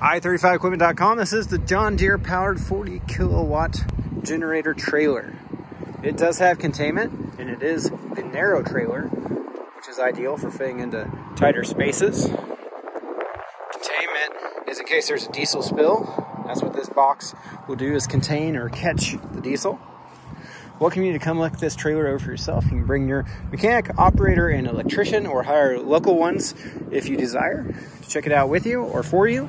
i35equipment.com. This is the John Deere powered 40 kilowatt generator trailer. It does have containment and it is the narrow trailer, which is ideal for fitting into tighter spaces. Containment is in case there's a diesel spill. That's what this box will do is contain or catch the diesel. Welcome you to come look this trailer over for yourself. You can bring your mechanic, operator, and electrician or hire local ones if you desire to check it out with you or for you.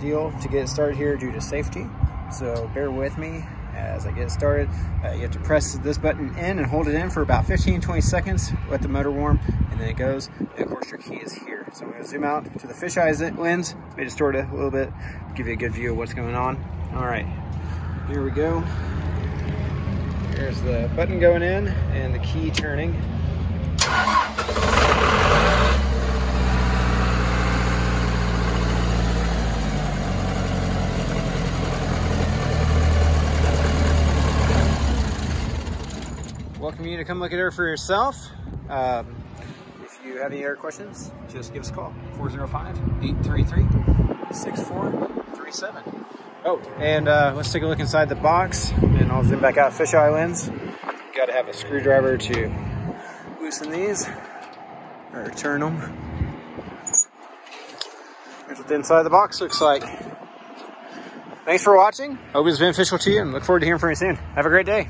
deal to get started here due to safety. So bear with me as I get started. Uh, you have to press this button in and hold it in for about 15, 20 seconds, let the motor warm, and then it goes. And of course your key is here. So I'm gonna zoom out to the fisheye lens, may distort it a little bit, give you a good view of what's going on. All right, here we go. Here's the button going in and the key turning. Welcome you to come look at her for yourself. Um, if you have any other questions, just give us a call. 405-833-6437. Oh, and uh, let's take a look inside the box and I'll zoom back out fisheye lens. Gotta have a screwdriver to loosen these or turn them. Here's what the inside of the box looks like. Thanks for watching. Hope it's beneficial to you and look forward to hearing from you soon. Have a great day.